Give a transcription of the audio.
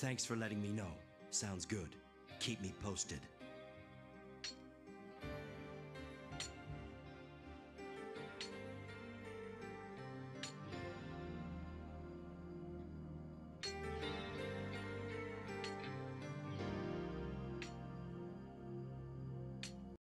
Thanks for letting me know. Sounds good. Keep me posted.